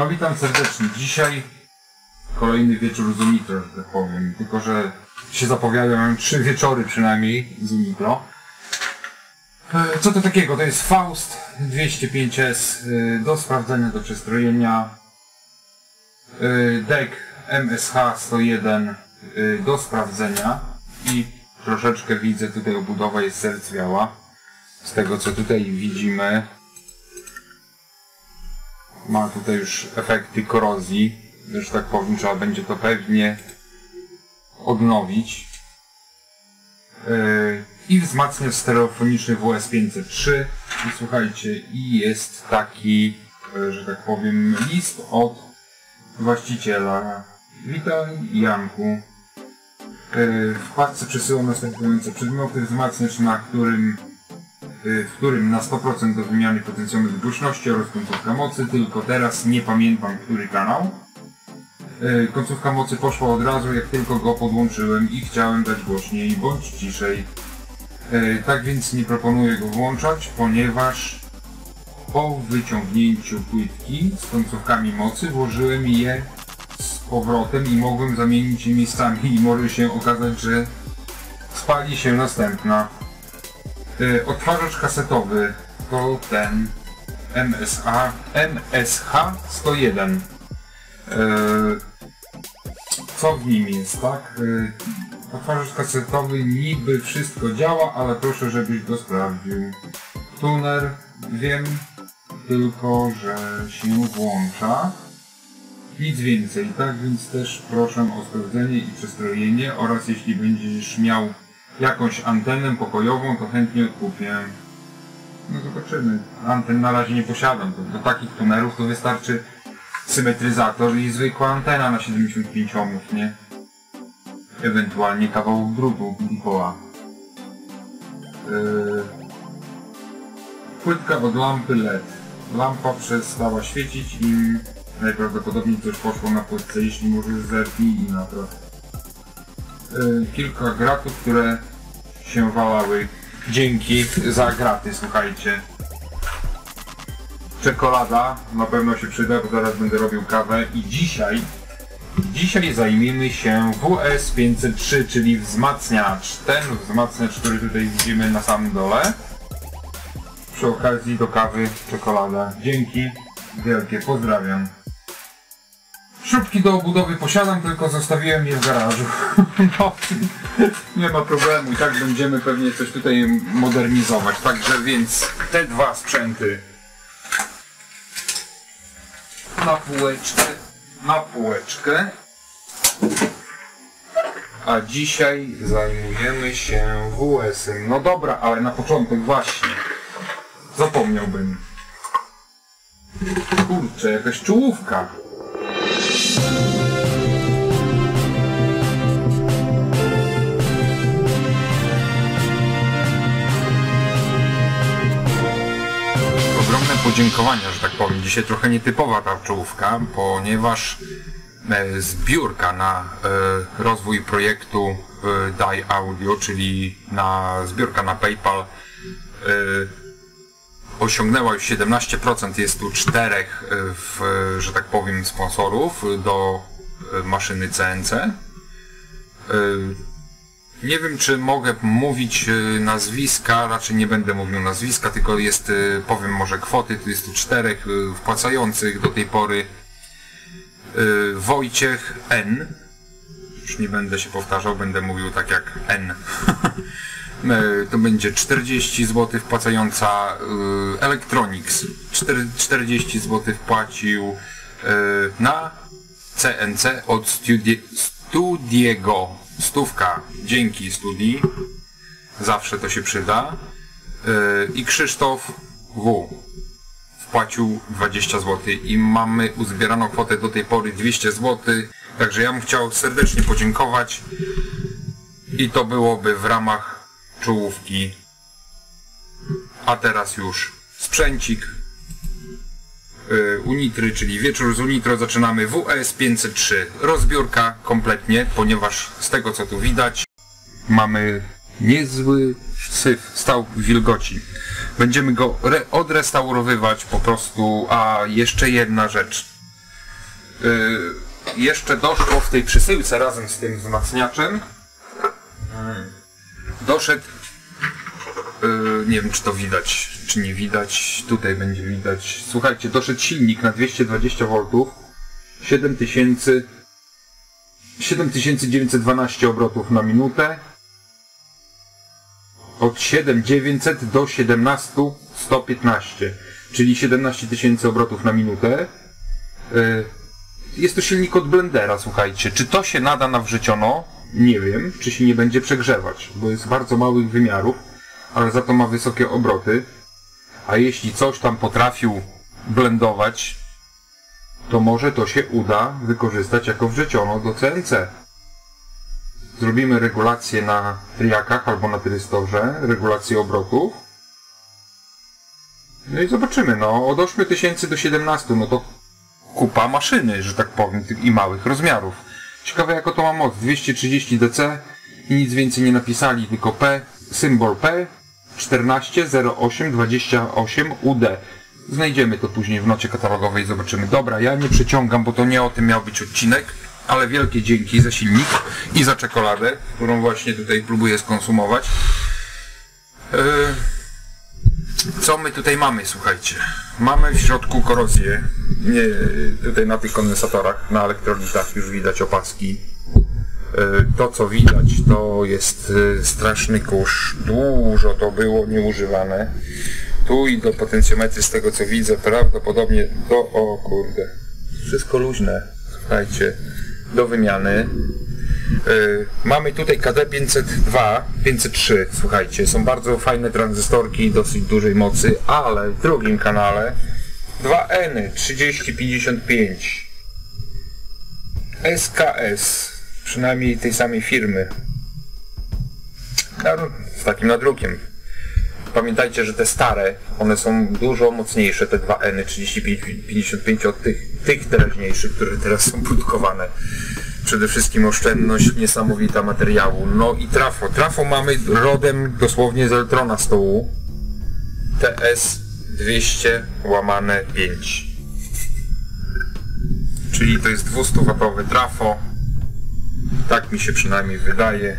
No witam serdecznie. Dzisiaj kolejny wieczór z Unitro, że tak powiem. Tylko, że się zapowiadają trzy wieczory przynajmniej z Unitro. E, Co to takiego? To jest Faust 205S e, do sprawdzenia, do przestrojenia. E, Deck MSH 101 e, do sprawdzenia. I troszeczkę widzę tutaj obudowa jest zerdźwiała. Z tego co tutaj widzimy, ma tutaj już efekty korozji, że tak powiem, trzeba będzie to pewnie odnowić. Yy, I wzmacniacz stereofoniczny WS503. I słuchajcie, i jest taki, yy, że tak powiem, list od właściciela. Witaj Janku. Yy, W paczce przesyłam następujące przedmioty. Wzmacniacz, na którym w którym na 100% do wymiany potencjometr głośności oraz końcówka mocy, tylko teraz nie pamiętam, który kanał. Y, Końcówka mocy poszła od razu, jak tylko go podłączyłem i chciałem dać głośniej bądź ciszej. Y, Tak więc nie proponuję go włączać, ponieważ po wyciągnięciu płytki z końcówkami mocy włożyłem je z powrotem i mogłem zamienić je miejscami i może się okazać, że spali się następna. Y, Odtwarzacz kasetowy to ten MSA, MSH 101. Y, Co w nim jest, tak? Y, Odtwarzacz kasetowy niby wszystko działa, ale proszę, żebyś to sprawdził. Tuner, wiem tylko, że się włącza. Nic więcej, tak więc też proszę o sprawdzenie i przestrojenie oraz jeśli będziesz miał jakąś antenę pokojową, to chętnie odkupię. No zobaczymy. Anten na razie nie posiadam. Do, do takich tunerów to wystarczy symetryzator i zwykła antena na 75 ohmów, nie? Ewentualnie kawałek drutu dipola. Yy... Płytka od lampy LED. Lampa przestała świecić i najprawdopodobniej coś poszło na płytce, jeśli może zerknij i napraw y, kilka gratów, które się walały. Dzięki za graty, słuchajcie. Czekolada na pewno się przyda, bo zaraz będę robił kawę i dzisiaj dzisiaj zajmiemy się WS503, czyli wzmacniacz. Ten wzmacniacz, który tutaj widzimy na samym dole. Przy okazji do kawy czekolada. Dzięki wielkie, pozdrawiam. Śrubki do obudowy posiadam, tylko zostawiłem je w garażu. No, nie ma problemu i tak będziemy pewnie coś tutaj modernizować. Także więc te dwa sprzęty na półeczkę, na półeczkę. A dzisiaj zajmujemy się WS-em. No dobra, ale na początek właśnie. Zapomniałbym. Kurczę, jakaś czołówka. Podziękowania, że tak powiem. Dzisiaj trochę nietypowa ta czołówka, ponieważ e, zbiórka na e, rozwój projektu e, Dai Audio, czyli na zbiórka na PayPal osiągnęła już 17%. Jest tu czterech, w, że tak powiem, sponsorów do maszyny CNC. Nie wiem, czy mogę mówić y, nazwiska, raczej nie będę mówił nazwiska, tylko jest, y, powiem może kwoty, tu jest czterech y, wpłacających do tej pory. Wojciech N. Już nie będę się powtarzał, będę mówił tak jak N. To będzie 40 zł wpłacająca Electronics. Cztery- 40 zł wpłacił na CNC od Studi Studiego. Stówka. Dzięki studii. Zawsze to się przyda. Yy, I Krzysztof W. Wpłacił 20 zł i mamy uzbieraną kwotę do tej pory 200 zł. Także ja bym chciał serdecznie podziękować. I to byłoby w ramach czołówki. A teraz już sprzęcik. Y, Unitry, czyli wieczór z Unitro zaczynamy WS 503. Rozbiórka kompletnie, ponieważ z tego co tu widać mamy niezły syf, stał wilgoci. Będziemy go re- odrestaurowywać po prostu, a jeszcze jedna rzecz. Yy, jeszcze doszło w tej przesyłce razem z tym wzmacniaczem. Yy, doszedł. Yy, nie wiem czy to widać, czy nie widać. Tutaj będzie widać. Słuchajcie, doszedł silnik na 220 V. 7000 7912 obrotów na minutę. Od 7900 do 17115, czyli 17 tysięcy obrotów na minutę. Yy, Jest to silnik od blendera, słuchajcie. Czy to się nada na wrzeciono? Nie wiem. Czy się nie będzie przegrzewać, bo jest bardzo małych wymiarów, ale za to ma wysokie obroty. A jeśli coś tam potrafił blendować, to może to się uda wykorzystać jako wrzeciono do CNC. Zrobimy regulację na triakach albo na trystorze, regulację obrotów. No i zobaczymy, no od 8000 do 17, no to kupa maszyny, że tak powiem, i małych rozmiarów. Ciekawe jaką to ma moc, 230 DC i nic więcej nie napisali, tylko P, symbol P, 14 08 28 UD. Znajdziemy to później w nocie katalogowej, zobaczymy. Dobra, ja nie przeciągam, bo to nie o tym miał być odcinek, ale wielkie dzięki za silnik i za czekoladę, którą właśnie tutaj próbuję skonsumować. Yy, co my tutaj mamy, słuchajcie? Mamy w środku korozję. Nie, tutaj na tych kondensatorach, na elektrolitach już widać opaski. Yy, To co widać to jest yy, straszny kurz. Dużo to było nieużywane. Tu i do potencjometry z tego co widzę prawdopodobnie do... O kurde. Wszystko luźne. Słuchajcie. Do wymiany. Yy, mamy tutaj KD502, 503, słuchajcie, są bardzo fajne tranzystorki, dosyć dużej mocy, ale w drugim kanale 2N 3055 SKS, przynajmniej tej samej firmy. No, z takim nadrukiem. Pamiętajcie, że te stare, one są dużo mocniejsze, te 2N 3555 od tych, tych teraźniejszych, które teraz są produkowane. Przede wszystkim oszczędność niesamowita materiału. No i trafo. Trafo mamy rodem dosłownie z Eltrona stołu. TS 200 łamane 5. Czyli to jest 200 watowe trafo. Tak mi się przynajmniej wydaje.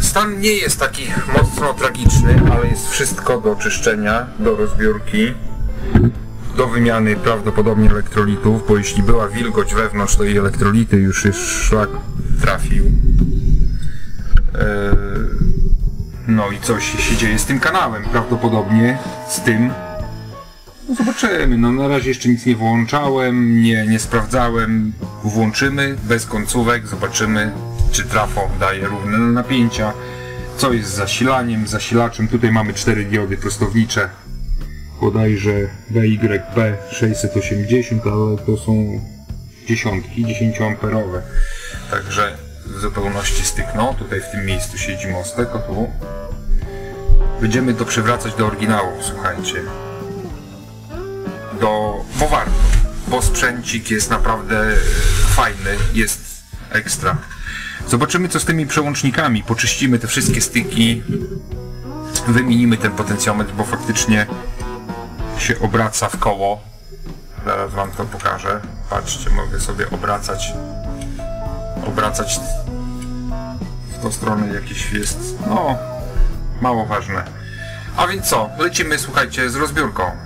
Stan nie jest taki mocno tragiczny, ale jest wszystko do czyszczenia, do rozbiórki, do wymiany prawdopodobnie elektrolitów, bo jeśli była wilgoć wewnątrz, to i elektrolity już jest szlak trafił. Eee, No i coś się dzieje z tym kanałem, prawdopodobnie z tym. No zobaczymy, no na razie jeszcze nic nie włączałem, nie, nie sprawdzałem. Włączymy bez końcówek, zobaczymy czy trafo daje równe napięcia. Co jest z zasilaniem, zasilaczem. Tutaj mamy cztery diody prostownicze. Bodajże BYP 680, ale to są dziesiątki, 10 amperowe. Także w zupełności stykną. Tutaj w tym miejscu siedzi mostek, o tu. Będziemy to przywracać do oryginału, słuchajcie. Do... bo. Bo sprzęcik jest naprawdę fajny, jest ekstra. Zobaczymy co z tymi przełącznikami. Poczyścimy te wszystkie styki. Wymienimy ten potencjometr, bo faktycznie się obraca w koło. Zaraz wam to pokażę. Patrzcie, mogę sobie obracać obracać w tą stronę jakieś jest, no, mało ważne. A więc co? Lecimy, słuchajcie, z rozbiórką.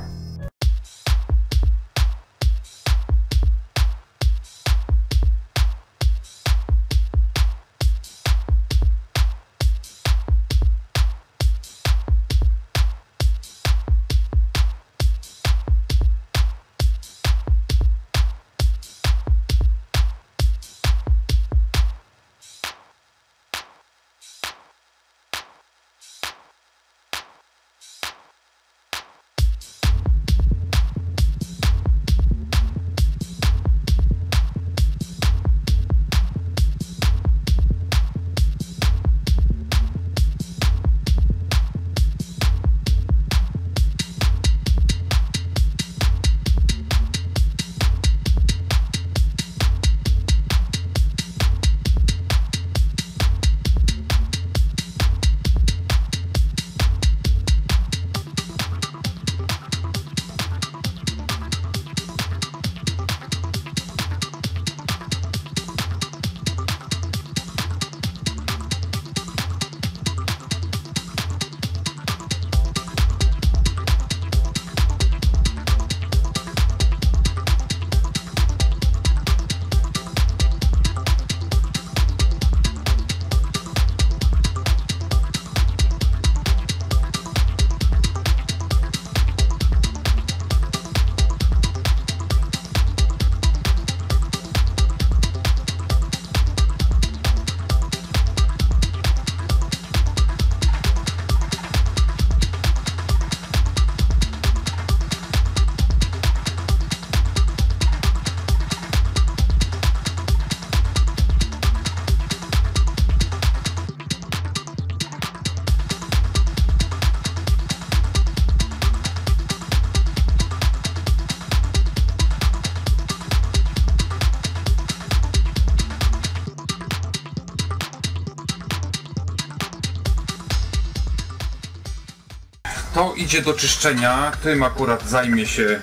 Idzie do czyszczenia. Tym akurat zajmie się y,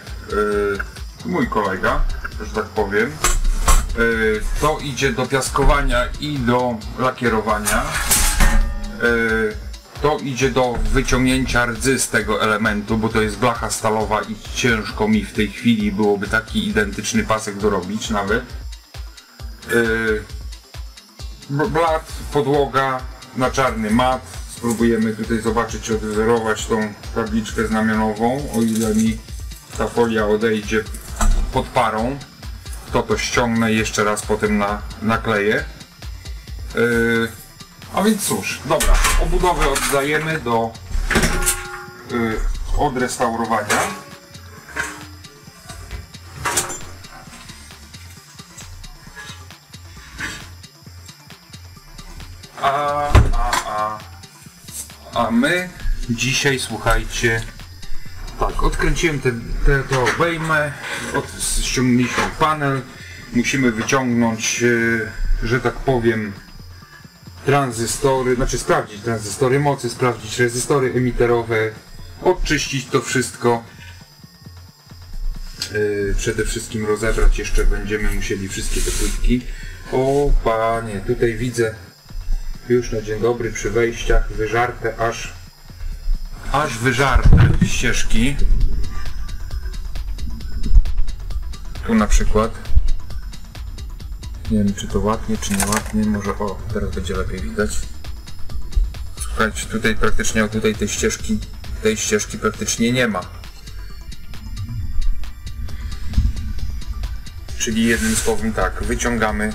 mój kolega, że tak powiem. Y, to idzie do piaskowania i do lakierowania. Y, to idzie do wyciągnięcia rdzy z tego elementu, bo to jest blacha stalowa i ciężko mi w tej chwili byłoby taki identyczny pasek dorobić nawet. Yy, blat, podłoga na czarny mat. Spróbujemy tutaj zobaczyć, odwzorować tą tabliczkę znamionową, o ile mi ta folia odejdzie pod parą. To to ściągnę i jeszcze raz potem na, nakleję. Yy, a więc cóż, dobra, obudowę oddajemy do yy, odrestaurowania. Dzisiaj, słuchajcie, tak, odkręciłem te, te, to obejmę, od, ściągnęliśmy panel, musimy wyciągnąć, yy, że tak powiem, tranzystory, znaczy sprawdzić tranzystory mocy, sprawdzić rezystory emiterowe, odczyścić to wszystko. Yy, przede wszystkim rozebrać jeszcze będziemy musieli wszystkie te płytki. O panie, tutaj widzę już na dzień dobry przy wejściach wyżarte aż aż wyżarte ścieżki. Tu na przykład nie wiem czy to ładnie, czy nie ładnie. Może o, teraz będzie lepiej widać. Słuchajcie, tutaj praktycznie o tutaj tej ścieżki, tej ścieżki praktycznie nie ma. Czyli jednym słowem tak, wyciągamy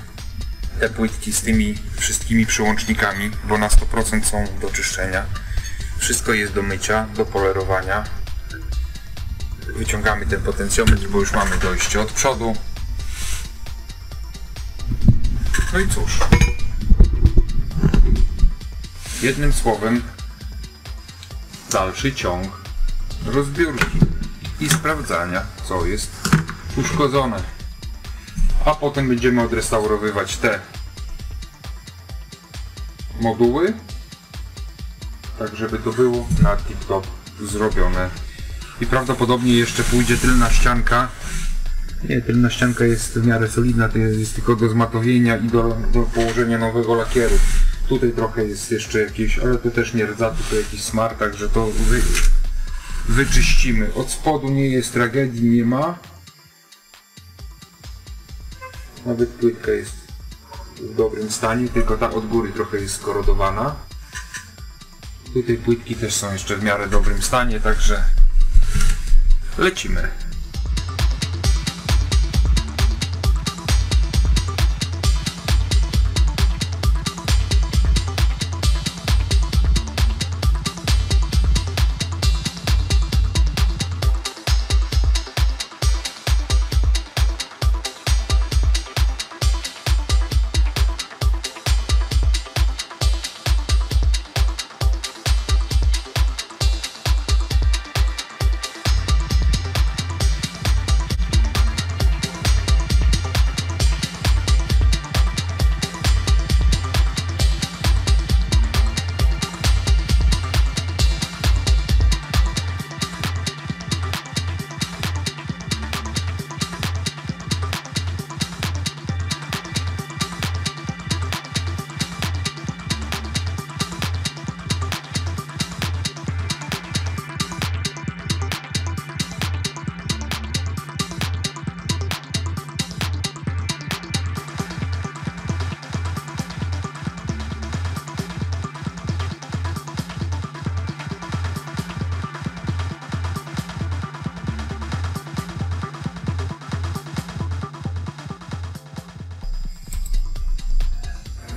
te płytki z tymi wszystkimi przyłącznikami, bo na 100% są do czyszczenia. Wszystko jest do mycia, do polerowania. Wyciągamy ten potencjometr, bo już mamy dojście od przodu. No i cóż. Jednym słowem, dalszy ciąg rozbiórki i sprawdzania, co jest uszkodzone. A potem będziemy odrestaurowywać te moduły, tak żeby to było na tip-top zrobione. I prawdopodobnie jeszcze pójdzie tylna ścianka nie, tylna ścianka jest w miarę solidna, to jest tylko do zmatowienia i do, do położenia nowego lakieru. Tutaj trochę jest jeszcze jakieś, ale to też nie rdza, tylko jakiś smar, także to wy, wyczyścimy. Od spodu nie jest tragedii, nie ma. Nawet płytka jest w dobrym stanie, tylko ta od góry trochę jest skorodowana. Tutaj płytki też są jeszcze w miarę dobrym stanie, także lecimy.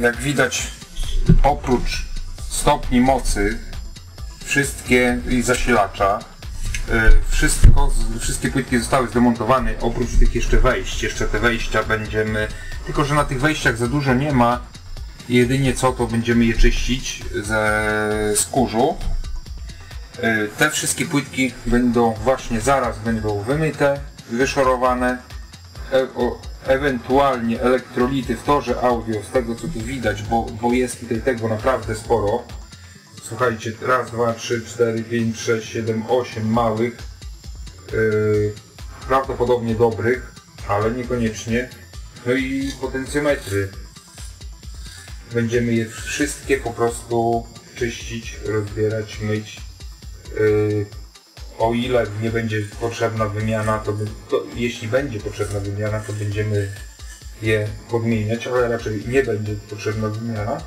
Jak widać oprócz stopni mocy wszystkie i zasilacza y, wszystko, wszystkie płytki zostały zdemontowane oprócz tych jeszcze wejść. Jeszcze te wejścia będziemy, tylko że na tych wejściach za dużo nie ma. Jedynie co to będziemy je czyścić ze skórzu. Y, te wszystkie płytki będą właśnie zaraz będą wymyte, wyszorowane. Ewentualnie elektrolity w torze audio, z tego co tu widać, bo, bo jest tutaj tego naprawdę sporo. słuchajcie, raz, dwa, trzy, cztery, pięć, sześć, siedem, osiem małych, yy, prawdopodobnie dobrych, ale niekoniecznie. No i potencjometry. Będziemy je wszystkie po prostu czyścić, rozbierać, myć. Yy, o ile nie będzie potrzebna wymiana, to, by, to jeśli będzie potrzebna wymiana, to będziemy je podmieniać, ale raczej nie będzie potrzebna wymiana,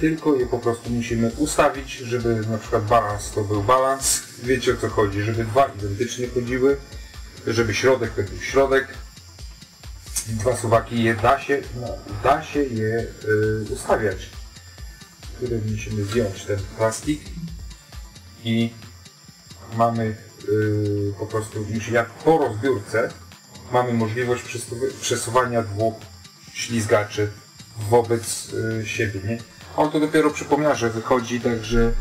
tylko je po prostu musimy ustawić, żeby na przykład balans to był balans, wiecie o co chodzi, żeby dwa identycznie chodziły, żeby środek to był środek, dwa suwaki je da się, no, da się je y, ustawiać, które musimy zdjąć ten plastik i mamy y, po prostu, jak po rozbiórce mamy możliwość przesuwania dwóch ślizgaczy wobec y, siebie, nie? On to dopiero przy pomiarze wychodzi, także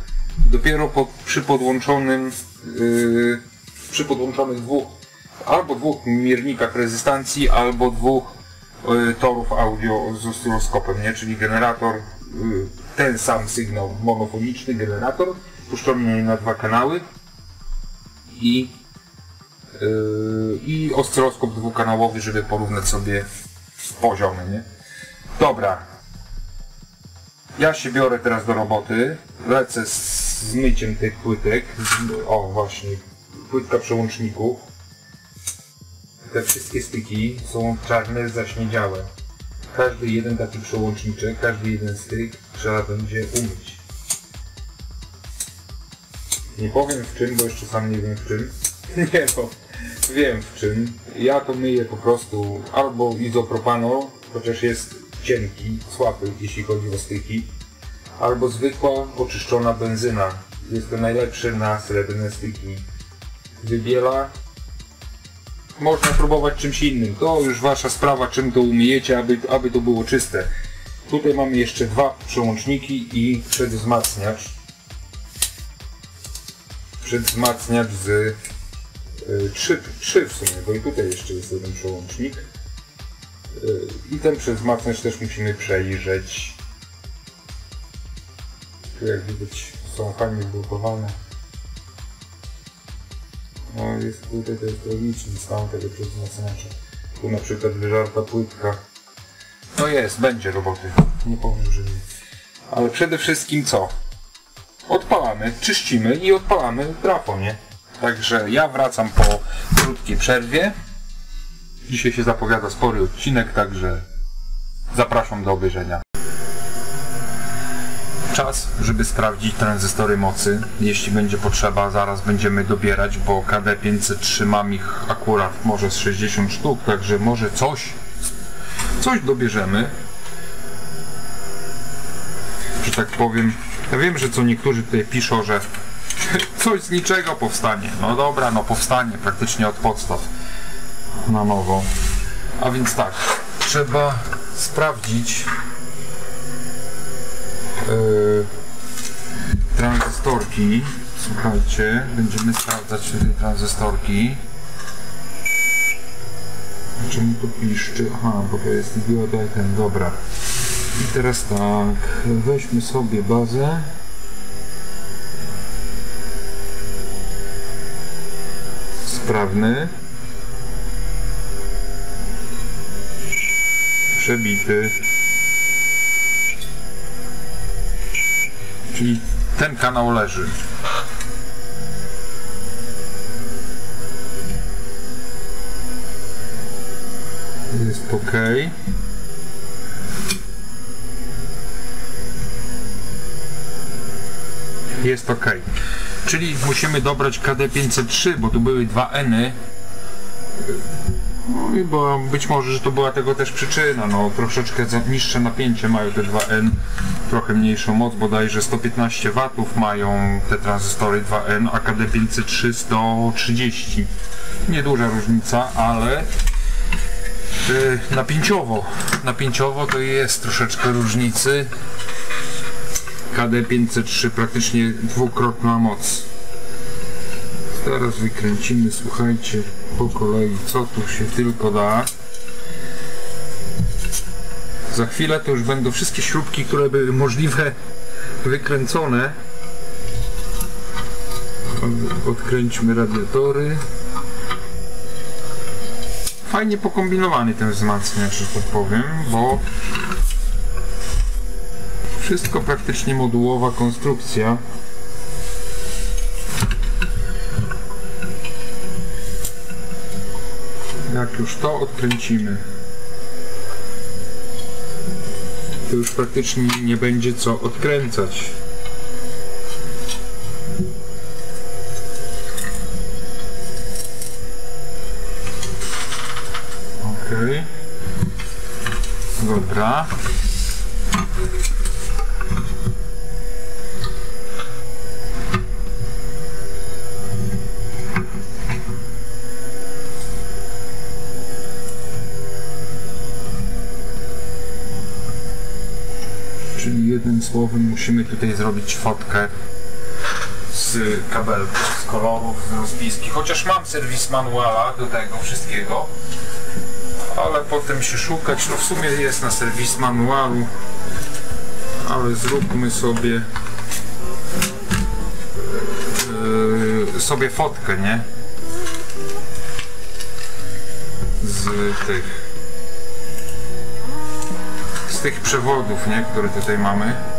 dopiero po, przy podłączonym yy, przy podłączonych dwóch albo dwóch miernikach rezystancji, albo dwóch torów audio z oscyloskopem, nie? Czyli generator, ten sam sygnał monofoniczny generator puszczony na dwa kanały i yy, i oscyloskop dwukanałowy, żeby porównać sobie poziomy, nie? Dobra, ja się biorę teraz do roboty, lecę z myciem tych płytek. O, właśnie, płytka przełączników. Te wszystkie styki są czarne, zaśniedziałe. Każdy jeden taki przełączniczek, każdy jeden styk trzeba będzie umyć. Nie powiem w czym, bo jeszcze sam nie wiem w czym. Nie no, wiem w czym. Ja to myję po prostu albo izopropano, chociaż jest cienki, słaby, jeśli chodzi o styki, albo zwykła, oczyszczona benzyna. Jest to najlepszy na srebrne styki. Wybiela. Można próbować czymś innym. To już wasza sprawa, czym to umiejecie, aby, aby to było czyste. Tutaj mamy jeszcze dwa przełączniki i przedwzmacniacz. Przedwzmacniacz z y, trzy, trzy w sumie, bo i tutaj jeszcze jest jeden przełącznik. I ten przedwzmacniacz też musimy przejrzeć. Tu jak widać są fajnie zblokowane. No jest tutaj to jest logiczny stan tego przedwzmacniacza. Tu na przykład wyżarta płytka. No jest, będzie roboty. Nie powiem, że nie. Ale przede wszystkim co? Odpalamy, czyścimy i odpalamy trafo, nie? Także ja wracam po krótkiej przerwie. Dzisiaj się zapowiada spory odcinek, także zapraszam do obejrzenia. Czas, żeby sprawdzić tranzystory mocy. Jeśli będzie potrzeba, zaraz będziemy dobierać, bo KD503 mam ich akurat może z 60 sztuk, także może coś, coś dobierzemy. Że tak powiem, ja wiem, że co niektórzy tutaj piszą, że coś z niczego powstanie. No dobra, no powstanie praktycznie od podstaw na nowo. A więc tak, trzeba sprawdzić yy, tranzystorki. Słuchajcie, będziemy sprawdzać tranzystorki. Czemu to piszczy? Aha, bo to jest dioda ten, dobra. I teraz tak, weźmy sobie bazę. Sprawny. przebity. Czyli ten kanał leży. Jest ok. Jest ok. Czyli musimy dobrać KD503, bo tu były dwa N no i bo być może, że to była tego też przyczyna, no troszeczkę niższe napięcie mają te 2N, trochę mniejszą moc, bodajże 115 W mają te tranzystory 2N, a KD503 130. Nieduża różnica, ale yy, napięciowo, napięciowo to jest troszeczkę różnicy. KD503 praktycznie dwukrotna moc. Teraz wykręcimy, słuchajcie, po kolei, co tu się tylko da. Za chwilę to już będą wszystkie śrubki, które były możliwe wykręcone. Od- Odkręćmy radiatory. Fajnie pokombinowany ten wzmacniacz, że tak powiem, bo wszystko praktycznie modułowa konstrukcja. Jak już to odkręcimy, to już praktycznie nie będzie co odkręcać. Okej. Dobra. Musimy tutaj zrobić fotkę z kabelków, z kolorów, z rozpiski. Chociaż mam serwis manuala do tego wszystkiego, ale potem się szukać. No w sumie jest na serwis manualu, ale zróbmy sobie yy, sobie fotkę, nie? Z tych z tych przewodów, nie? Które tutaj mamy.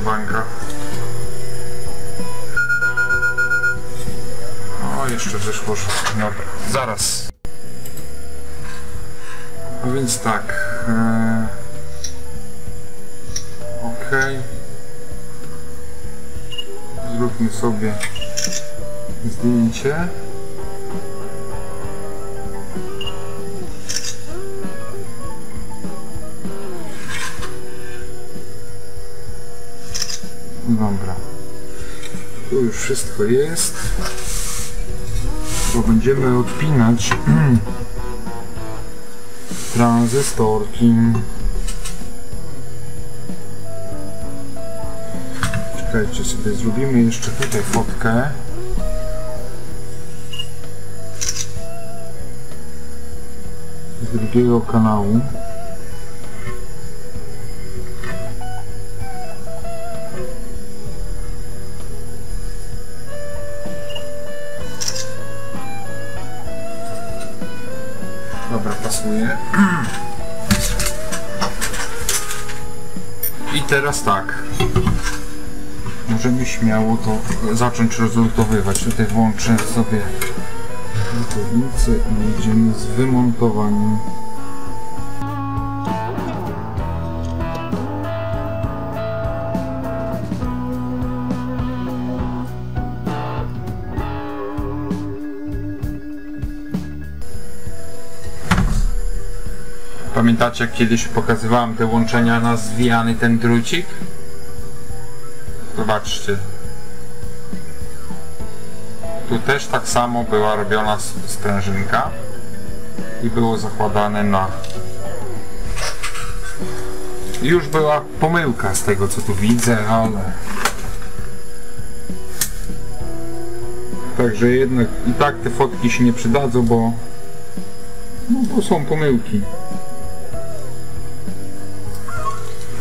Powerbanka. O, jeszcze wyszło. Dobra, zaraz. No więc tak. E... Okej. Zróbmy sobie zdjęcie. Dobra. Tu już wszystko jest. Bo będziemy odpinać tranzystorki. Czekajcie sobie, zrobimy jeszcze tutaj fotkę. Z drugiego kanału. Teraz tak. Możemy śmiało to zacząć rozlutowywać. Tutaj włączę sobie lutownicę i jedziemy z wymontowaniem. Pamiętacie jak kiedyś pokazywałem te łączenia na zwijany ten drucik? Zobaczcie. Tu też tak samo była robiona sprężynka i było zakładane na... Już była pomyłka z tego co tu widzę, ale... Także jednak i tak te fotki się nie przydadzą, bo... No bo są pomyłki.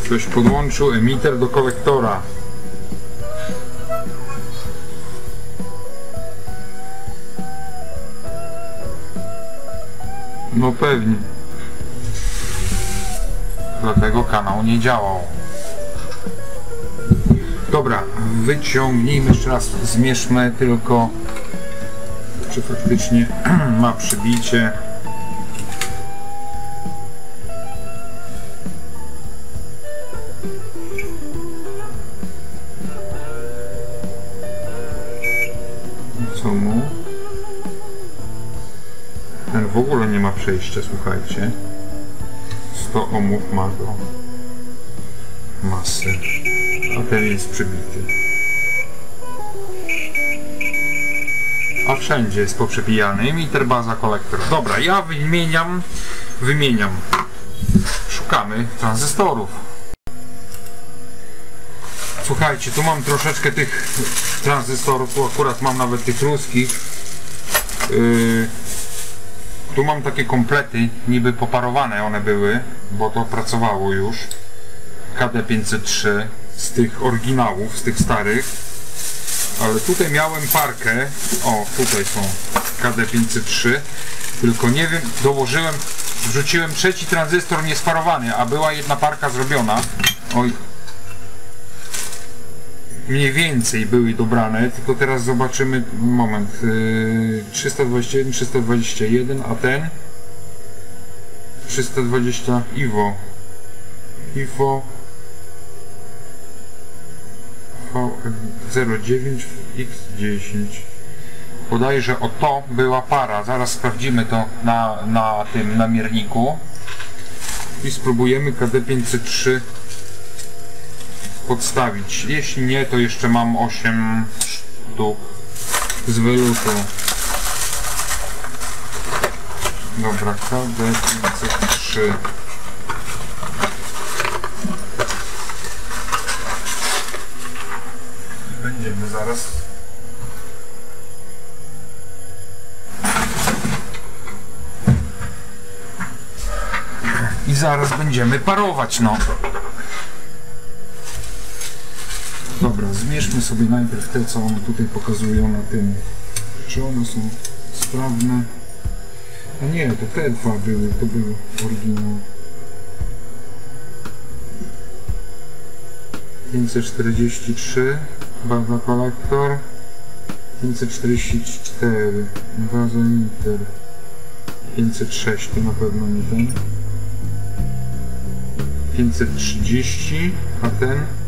Ktoś podłączył emiter do kolektora. No pewnie. Dlatego kanał nie działał. Dobra, wyciągnijmy jeszcze raz, zmierzmy tylko czy faktycznie ma przybicie. Przejścia, słuchajcie. 100 ohmów ma do masy. A ten jest przybity. A wszędzie jest poprzepijany. Emitter, baza, kolektor. Dobra, ja wymieniam, wymieniam. Szukamy tranzystorów. Słuchajcie, tu mam troszeczkę tych tranzystorów, tu akurat mam nawet tych ruskich. Yy, tu mam takie komplety, niby poparowane one były, bo to pracowało już. KD503 z tych oryginałów, z tych starych. Ale tutaj miałem parkę. O, tutaj są KD503. Tylko nie wiem, dołożyłem, wrzuciłem trzeci tranzystor niesparowany, a była jedna parka zrobiona. Oj, mniej więcej były dobrane, tylko teraz zobaczymy, moment, yy, 321, 321, a ten? 320 Iwo. Iwo. V09 X10 Podaję, że o to była para, zaraz sprawdzimy to na, na tym namierniku. I spróbujemy KD503 podstawić. Jeśli nie, to jeszcze mam 8 sztuk z wylutu. Dobra, KD503. Będziemy zaraz i zaraz będziemy parować, no. Zmierzmy sobie najpierw te, co one tutaj pokazują na tym. Czy one są sprawne? A nie, to te dwa były, to był oryginał. 543 baza kolektor 544 baza emitter 506 to na pewno nie ten 530 a ten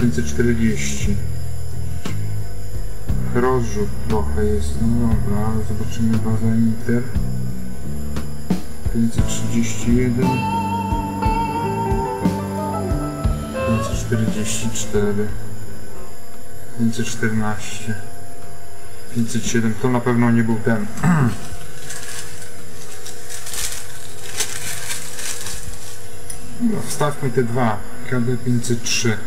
540 rozrzut trochę jest, no dobra, zobaczymy bazę emitter 531 544 514 507 to na pewno nie był ten. No, wstawmy te dwa. KD 503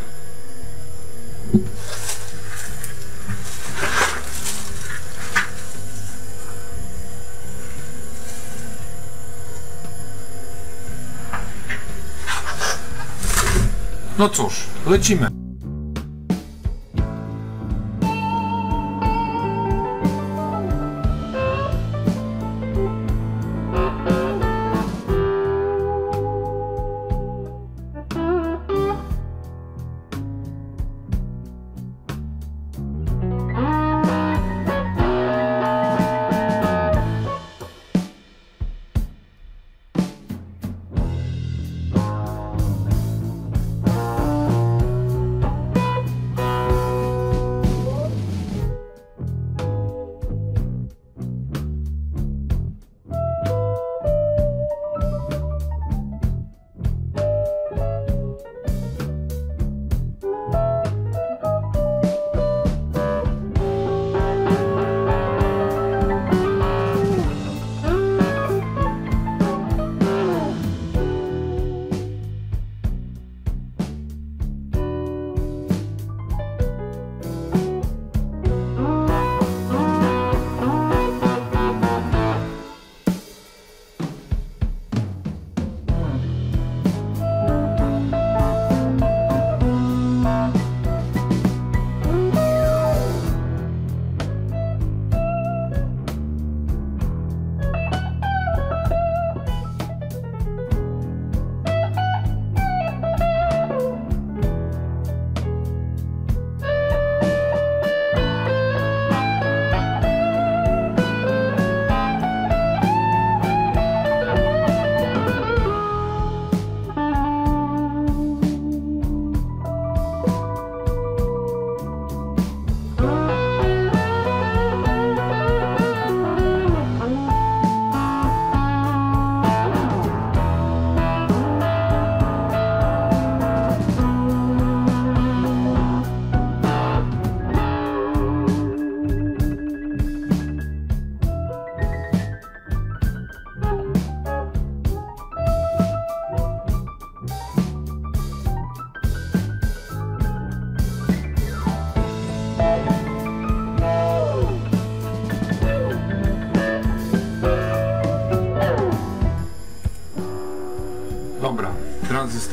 No cóż, lecimy.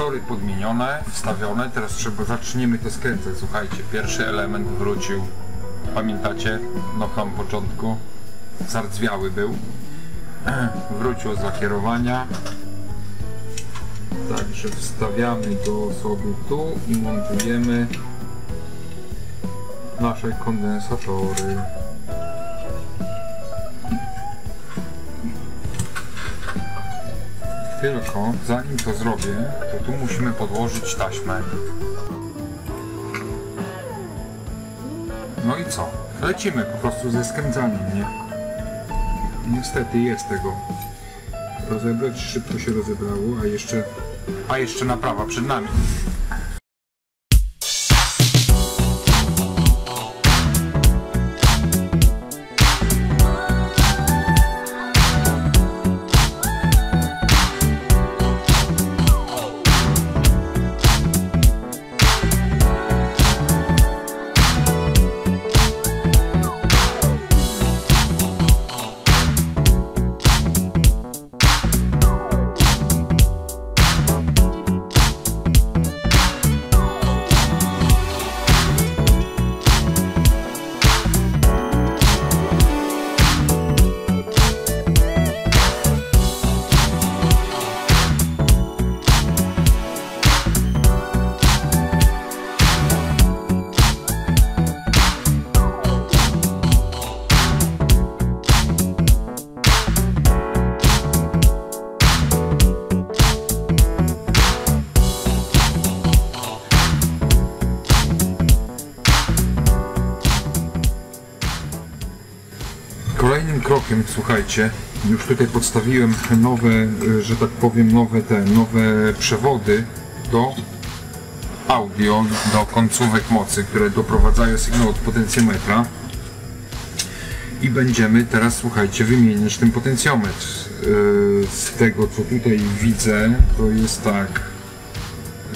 Tranzystory podmienione, wstawione. Teraz trzeba, zaczniemy to skręcać. Słuchajcie, pierwszy element wrócił. Pamiętacie? Na samym początku. Zardźwiały był. Wrócił z lakierowania. Także wstawiamy go sobie tu i montujemy nasze kondensatory. Tylko zanim to zrobię, to tu musimy podłożyć taśmę. No i co? Lecimy po prostu ze skręcaniem, nie? Niestety jest tego. Rozebrać szybko się rozebrało, a jeszcze... A jeszcze naprawa przed nami. Krokiem, słuchajcie, już tutaj podstawiłem nowe, y, że tak powiem, nowe te, nowe przewody do audio, do końcówek mocy, które doprowadzają sygnał od potencjometra. I będziemy teraz, słuchajcie, wymieniać ten potencjometr. Y, Z tego, co tutaj widzę, to jest tak.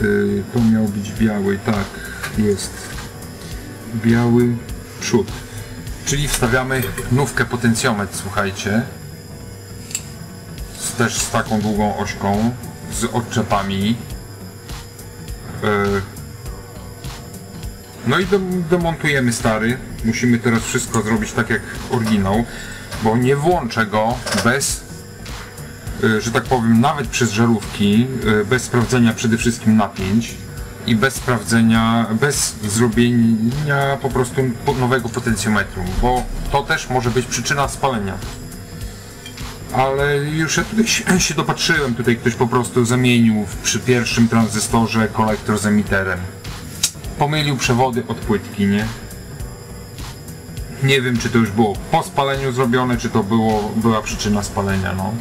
Y, To miał być biały, tak, jest. Biały przód. Czyli wstawiamy nówkę potencjometr, słuchajcie. Też z taką długą ośką, z odczepami. Yy. No i dem- demontujemy stary. Musimy teraz wszystko zrobić tak jak oryginał, bo nie włączę go bez, yy, że tak powiem, nawet przez żarówki, yy, bez sprawdzenia przede wszystkim napięć i bez sprawdzenia, bez zrobienia po prostu nowego potencjometru, bo to też może być przyczyna spalenia. Ale już ja tutaj się, dopatrzyłem, tutaj ktoś po prostu zamienił przy pierwszym tranzystorze kolektor z emiterem. Pomylił przewody od płytki, nie? Nie wiem, czy to już było po spaleniu zrobione, czy to było, była przyczyna spalenia, no.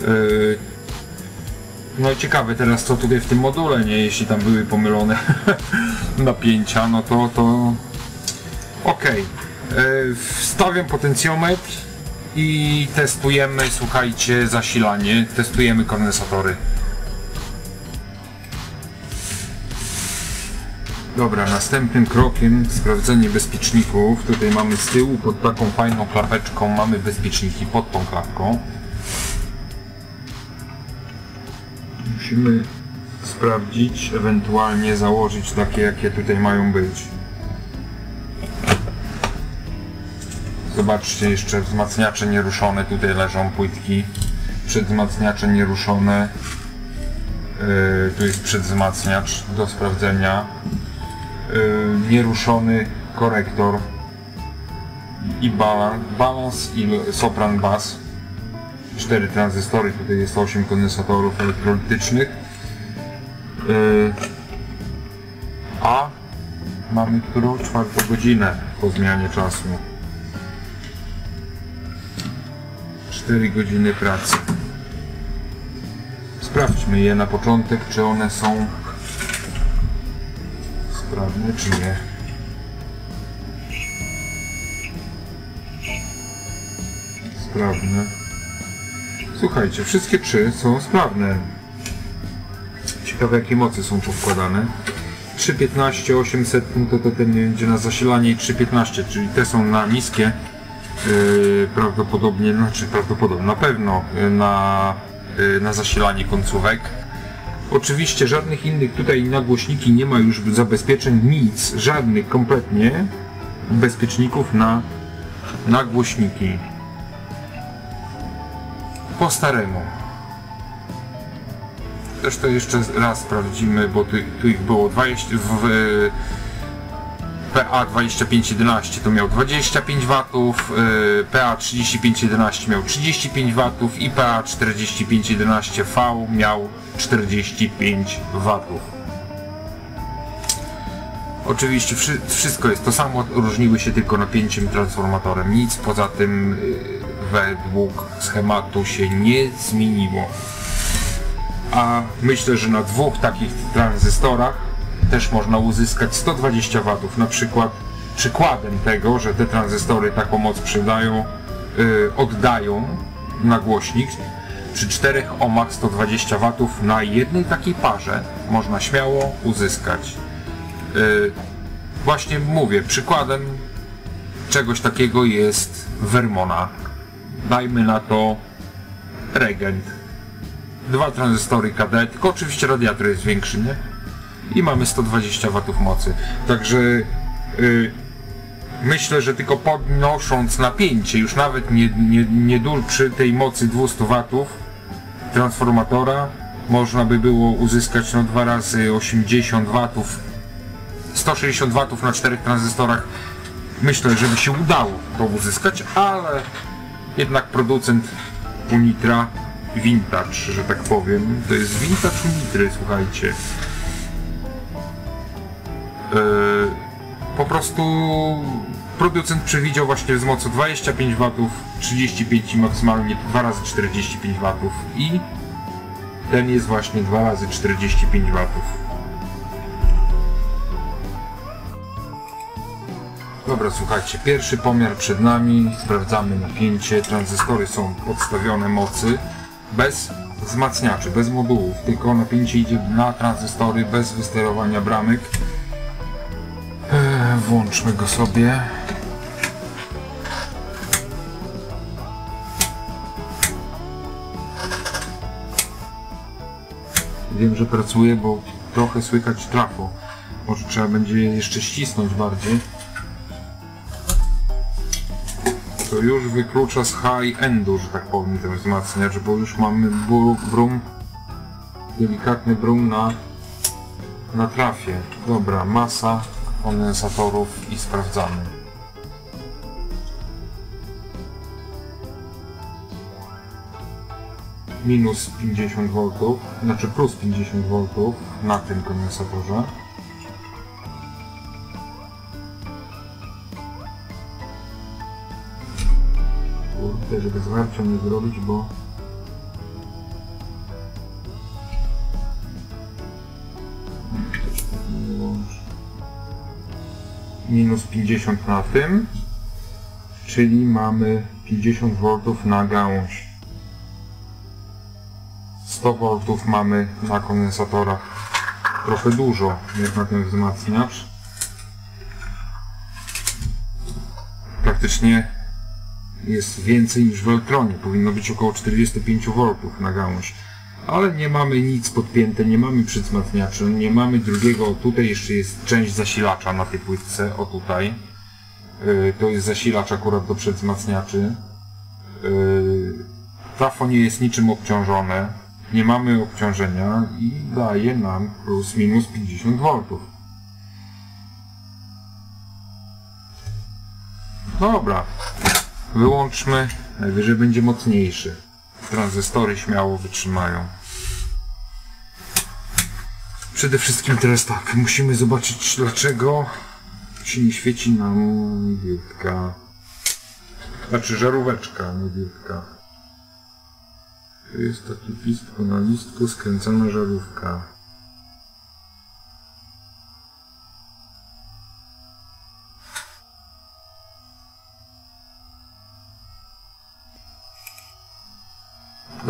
Yy, no ciekawe teraz co tutaj w tym module, nie? Jeśli tam były pomylone napięcia, no to to... Okej. Okay. Wstawiam potencjometr i testujemy, słuchajcie, zasilanie. Testujemy kondensatory. Dobra, następnym krokiem sprawdzenie bezpieczników. Tutaj mamy z tyłu pod taką fajną klapeczką mamy bezpieczniki pod tą klapką. Musimy sprawdzić, ewentualnie założyć takie, jakie tutaj mają być. Zobaczcie, jeszcze wzmacniacze nieruszone, tutaj leżą płytki. Przedwzmacniacze nieruszone. Yy, tu jest przedwzmacniacz do sprawdzenia. Yy, nieruszony korektor i balans, balans i sopran bas. 4 tranzystory, tutaj jest 8 kondensatorów elektrolitycznych. Yy, a mamy którą czwartą godzinę po zmianie czasu. 4 godziny pracy. Sprawdźmy je na początek, czy one są sprawne, czy nie. Sprawne. Słuchajcie, wszystkie trzy są sprawne. Ciekawe jakie mocy są powkładane. 3.15, 800 to, to ten będzie na zasilanie i 3.15, czyli te są na niskie. Yy, prawdopodobnie, znaczy prawdopodobnie, na pewno yy, na, yy, na zasilanie końcówek. Oczywiście żadnych innych tutaj na głośniki nie ma już zabezpieczeń, nic, żadnych kompletnie bezpieczników na, na głośniki. Po staremu. Zresztą jeszcze raz sprawdzimy, bo tu ich było 20 w, w PA 2511 to miał 25 W, y, PA 3511 miał 35 W i PA 4511V miał 45 W. Oczywiście wszy wszystko jest to samo, różniły się tylko napięciem transformatorem. Nic poza tym y, według schematu się nie zmieniło. A myślę, że na dwóch takich tranzystorach też można uzyskać 120 W. Na przykład przykładem tego, że te tranzystory taką moc przydają, yy, oddają na głośnik przy 4 ohmach 120 W na jednej takiej parze można śmiało uzyskać. Yy, właśnie mówię, przykładem czegoś takiego jest Vermona. Dajmy na to Regent. Dwa tranzystory KD, tylko oczywiście radiator jest większy, nie? i mamy 120 W mocy. Także yy, myślę, że tylko podnosząc napięcie, już nawet nie, nie, nie przy tej mocy 200 W transformatora, można by było uzyskać no 2 razy 80 W 160 W na czterech tranzystorach myślę, że by się udało to uzyskać, ale jednak producent Unitra Vintage, że tak powiem, to jest Vintage Unitry, słuchajcie, E, po prostu producent przewidział właśnie z mocą 25 W, 35 i maksymalnie 2 razy 45 W i ten jest właśnie 2 razy 45 W. Dobra, słuchajcie, pierwszy pomiar przed nami, sprawdzamy napięcie, tranzystory są podstawione mocy bez wzmacniaczy, bez modułów, tylko napięcie idzie na tranzystory bez wysterowania bramek Włączmy go sobie. Wiem, że pracuje, bo trochę słychać trafo. Może trzeba będzie jeszcze ścisnąć bardziej. To już wyklucza z high-endu, że tak powiem, ten wzmacniacz, bo już mamy brum, delikatny brum na, na trafie. Dobra, masa kondensatorów i sprawdzamy. Minus 50 V, znaczy plus 50 V na tym kondensatorze. Kurde, żeby zwarcia nie zrobić, bo minus 50 na tym, czyli mamy 50 V na gałąź. 100 V mamy na kondensatorach. Trochę dużo jak na ten wzmacniacz. Praktycznie jest więcej niż w Eltronie. Powinno być około 45 V na gałąź ale nie mamy nic podpięte, nie mamy przedwzmacniaczy, nie mamy drugiego, tutaj jeszcze jest część zasilacza na tej płytce, o tutaj. Yy, to jest zasilacz akurat do przedwzmacniaczy. Yy, trafo nie jest niczym obciążone, nie mamy obciążenia i daje nam plus minus 50 V. Dobra, wyłączmy, najwyżej będzie mocniejszy. Tranzystory śmiało wytrzymają. Przede wszystkim teraz tak, musimy zobaczyć dlaczego się nie świeci nam niewidka. Znaczy żaróweczka niewidka. To jest taki listko na listku skręcona żarówka.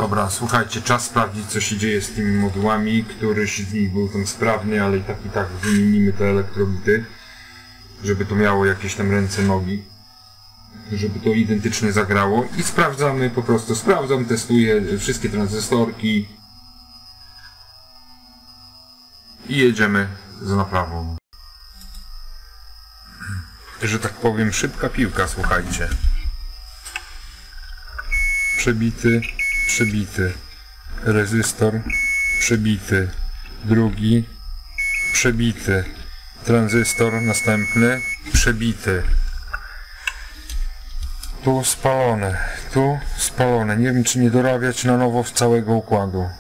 Dobra, słuchajcie, czas sprawdzić co się dzieje z tymi modułami. Któryś z nich był tam sprawny, ale i tak i tak wymienimy te elektrolity, żeby to miało jakieś tam ręce, nogi. Żeby to identycznie zagrało i sprawdzamy po prostu, sprawdzam, testuję wszystkie tranzystorki. i jedziemy z naprawą. Że tak powiem, szybka piłka, słuchajcie. Przebity, przebity. Rezystor, przebity. Drugi, przebity. Tranzystor następny, przebity. Tu spalone, tu spalone. Nie wiem, czy nie dorabiać na nowo z całego układu.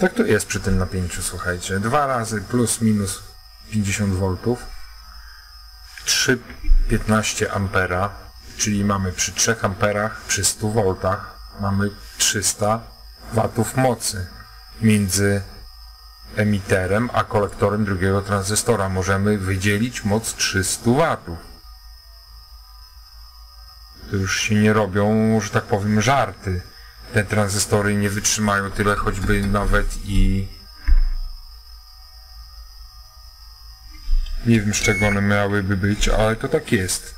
Tak to jest przy tym napięciu, słuchajcie. Dwa razy plus minus 50 V. 3,15 ampera, czyli mamy przy 3 amperach, przy 100 V mamy 300 watów mocy między emiterem a kolektorem drugiego tranzystora. Możemy wydzielić moc 300 watów. To już się nie robią, że tak powiem, żarty. Te tranzystory nie wytrzymają tyle choćby nawet i nie wiem z czego one miałyby być, ale to tak jest.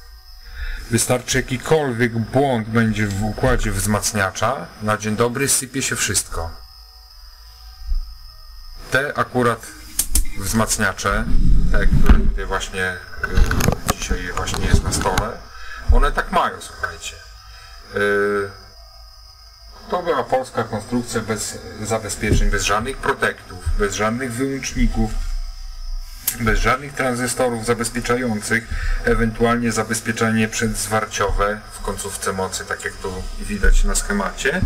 Wystarczy jakikolwiek błąd będzie w układzie wzmacniacza, na dzień dobry sypie się wszystko. Te akurat wzmacniacze, te, które tutaj właśnie y, dzisiaj właśnie jest na stole, one tak mają, słuchajcie. Y, to była polska konstrukcja bez zabezpieczeń, bez żadnych protektów, bez żadnych wyłączników, bez żadnych tranzystorów zabezpieczających, ewentualnie zabezpieczenie przedzwarciowe w końcówce mocy, tak jak tu widać na schemacie.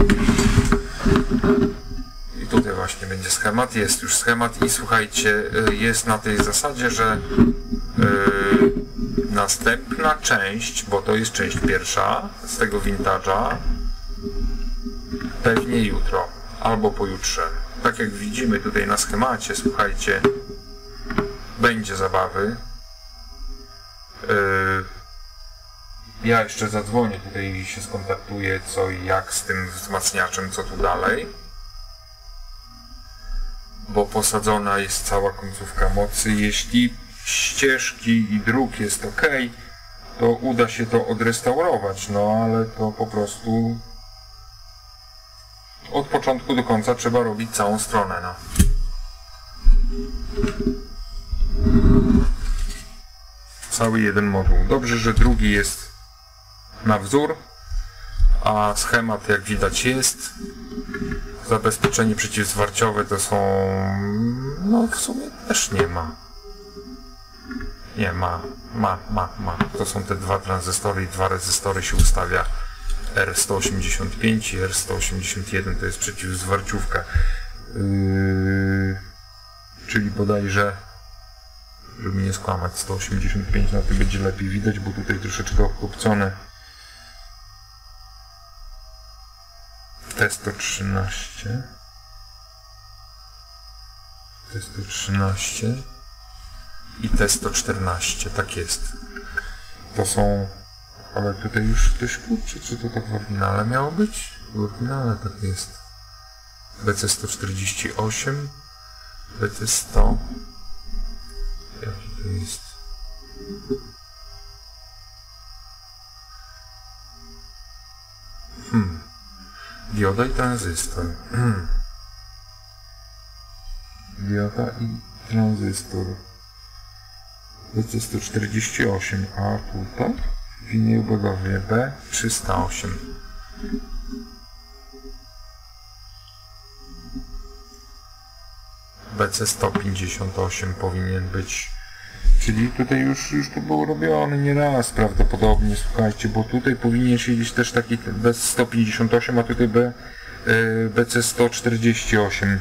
I tutaj właśnie będzie schemat, jest już schemat i słuchajcie, y, jest na tej zasadzie, że yy, następna część, bo to jest część pierwsza z tego vintage'a, pewnie jutro albo pojutrze. Tak jak widzimy tutaj na schemacie, słuchajcie, będzie zabawy. Yy, ja jeszcze zadzwonię tutaj i się skontaktuję co i jak z tym wzmacniaczem, co tu dalej. Bo posadzona jest cała końcówka mocy. Jeśli ścieżki i dróg jest ok, to uda się to odrestaurować, no ale to po prostu od początku do końca trzeba robić całą stronę. No. Cały jeden moduł. Dobrze, że drugi jest na wzór, a schemat jak widać jest. Zabezpieczenie przeciwzwarciowe to są... no w sumie też nie ma. Nie, ma, ma, ma, ma. To są te dwa tranzystory i dwa rezystory się ustawia R185 i R181 to jest przeciwzwarciówka. Yy, czyli bodajże, żeby nie skłamać, 185 na tym będzie lepiej widać, bo tutaj troszeczkę okopcone. T113 T113 i T114, tak jest. To są ale tutaj już ktoś kurczy, czy to tak w oryginale miało być? W oryginale tak jest. BC148, BC100. Jaki to jest? Hmm. Dioda i tranzystor. Hmm. Dioda i tranzystor. BC148, a tutaj? w linii ubogowej B308. BC158 powinien być. Czyli tutaj już, już to było robione nie raz prawdopodobnie, słuchajcie, bo tutaj powinien siedzieć też taki BC158, a tutaj B, yy, BC148.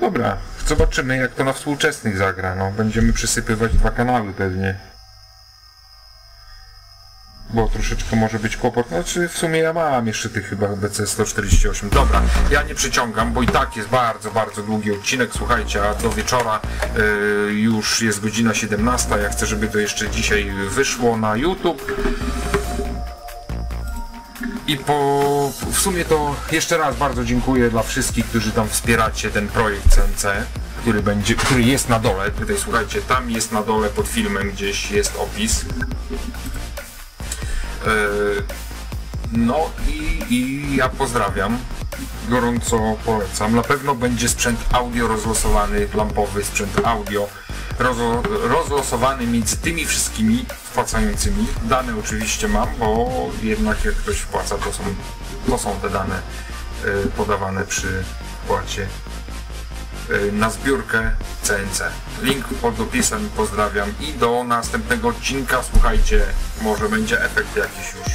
Dobra, zobaczymy jak to na współczesnych zagra. No, będziemy przysypywać dwa kanały pewnie. Bo troszeczkę może być kłopot. Znaczy w sumie ja mam jeszcze tych chyba BC148. Dobra, ja nie przyciągam, bo i tak jest bardzo, bardzo długi odcinek. Słuchajcie, a do wieczora yy, już jest godzina 17. Ja chcę, żeby to jeszcze dzisiaj wyszło na YouTube. I po, w sumie to jeszcze raz bardzo dziękuję dla wszystkich, którzy tam wspieracie ten projekt CNC, który będzie, który jest na dole. Tutaj słuchajcie, tam jest na dole pod filmem gdzieś jest opis. Yy, no i, i ja pozdrawiam gorąco polecam. Na pewno będzie sprzęt audio rozlosowany, lampowy sprzęt audio rozo, rozlosowany między tymi wszystkimi wpłacającymi. Dane oczywiście mam, bo jednak jak ktoś wpłaca, to są, to są te dane y, podawane przy wpłacie y, Y, na zbiórkę CNC. Link pod opisem, pozdrawiam i do następnego odcinka, słuchajcie, może będzie efekt jakiś już.